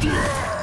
Do.